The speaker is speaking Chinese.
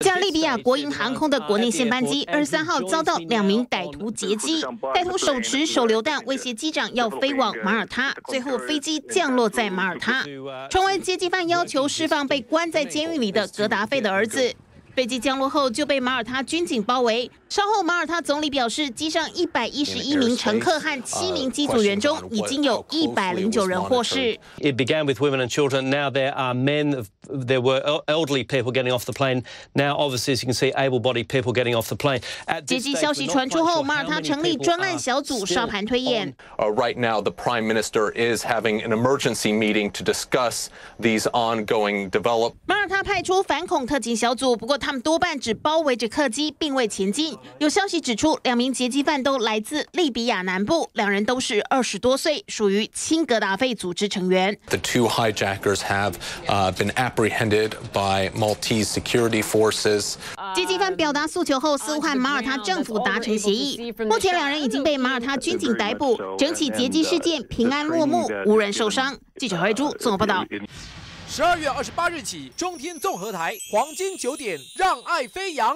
加利比亚国营航空的国内线班机二十三号遭到两名歹徒劫机，歹徒手持手榴弹威胁机长要飞往马耳他，最后飞机降落在马耳他。成为劫机犯要求释放被关在监狱里的格达费的儿子。飞机降落后就被马耳他军警包围。稍后，马耳他总理表示，机上一百一十一名乘客和七名机组员中，已经有一百零九人获释。It began with women and children. Now there are men. There were elderly people getting off the plane. Now, obviously, as you can see, able-bodied people getting off the plane. 接机消息传出后，马耳他成立专案小组沙盘推演。Right now, the prime minister is having an emergency meeting to discuss these ongoing develop. 马耳他派出反恐特警小组，不过他们多半只包围着客机，并未前进。有消息指出，两名劫机犯都来自利比亚南部，两人都是二十多岁，属于亲格达费组织成员。The two hijackers have been apprehended by Maltese security forces. 劫机犯表达诉求后，似乎和马耳他政府达成协议。目前两人已经被马耳他军警逮捕，整起劫机事件平安落幕，无人受伤。记者何珠综合报道。十二月二十八日起，中天综合台黄金九点，让爱飞扬。